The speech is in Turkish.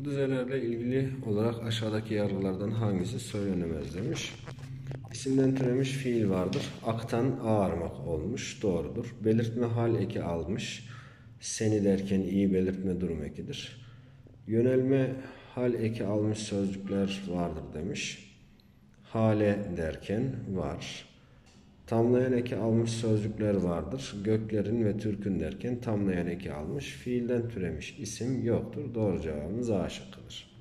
Bu dizelerle ilgili olarak aşağıdaki yargılardan hangisi söylenemez demiş. İsimden türemiş fiil vardır. Aktan ağarmak olmuş. Doğrudur. Belirtme hal eki almış. Seni derken iyi belirtme durum ekidir. Yönelme hal eki almış sözcükler vardır demiş. Hale derken var. Tamlayan eki almış sözcükler vardır. Göklerin ve Türk'ün derken tamlayan eki almış. Fiilden türemiş isim yoktur. Doğru cevabımız A şıkkıdır.